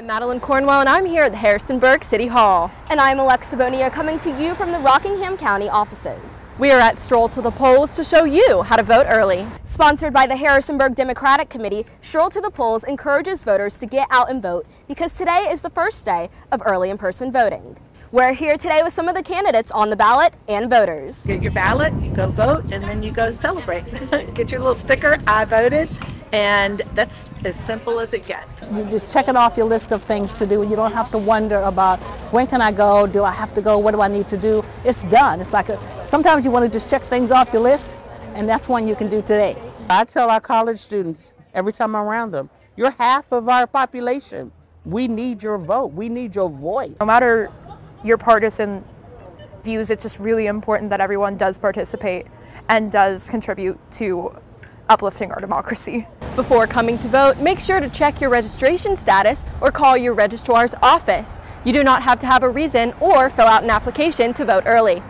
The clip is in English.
I'm Madeline Cornwell and I'm here at the Harrisonburg City Hall. And I'm Alexa Bonia coming to you from the Rockingham County offices. We are at Stroll to the Polls to show you how to vote early. Sponsored by the Harrisonburg Democratic Committee, Stroll to the Polls encourages voters to get out and vote because today is the first day of early in-person voting. We're here today with some of the candidates on the ballot and voters. Get your ballot, you go vote, and then you go celebrate. Get your little sticker, I voted, and that's as simple as it gets. You just check it off your list of things to do. You don't have to wonder about when can I go, do I have to go, what do I need to do. It's done. It's like a, sometimes you want to just check things off your list, and that's one you can do today. I tell our college students every time I'm around them, you're half of our population. We need your vote. We need your voice. No matter your partisan views, it's just really important that everyone does participate and does contribute to uplifting our democracy. Before coming to vote, make sure to check your registration status or call your registrar's office. You do not have to have a reason or fill out an application to vote early.